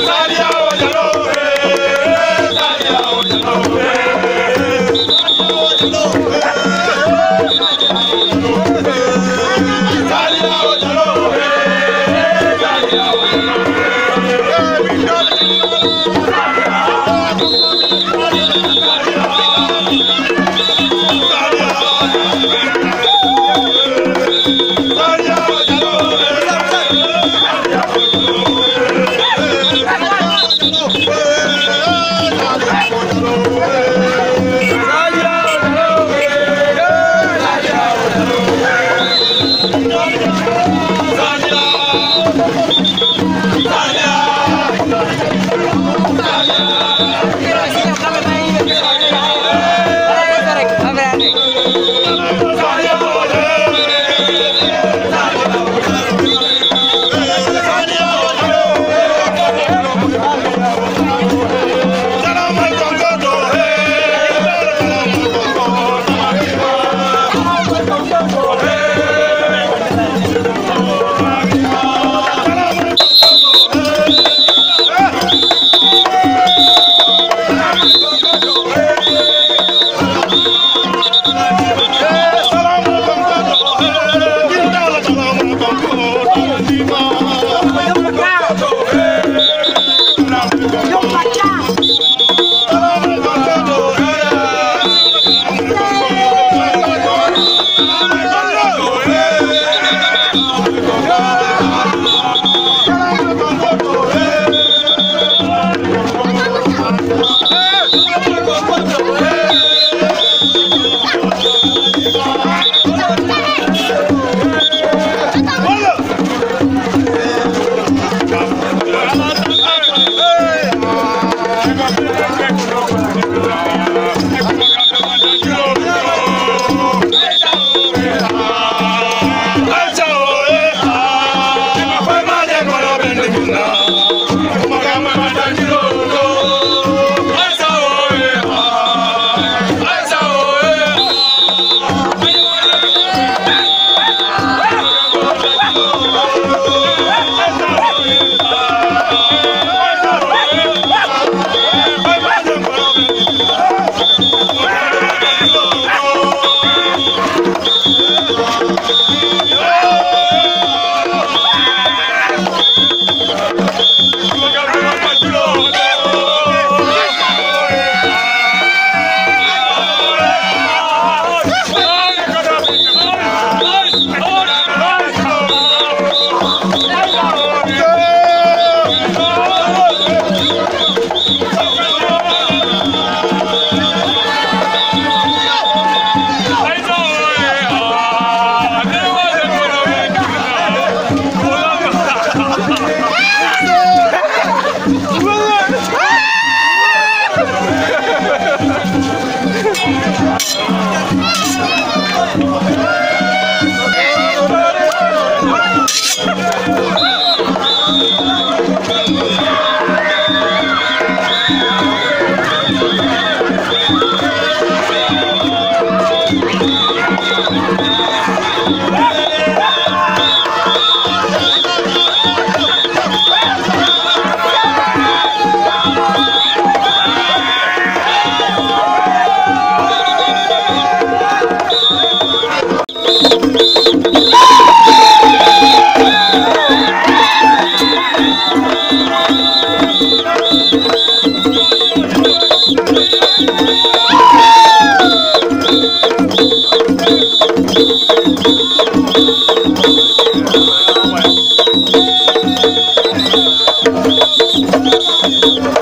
Sálíà òjò ló ń ¡Gracias!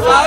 아!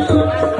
Música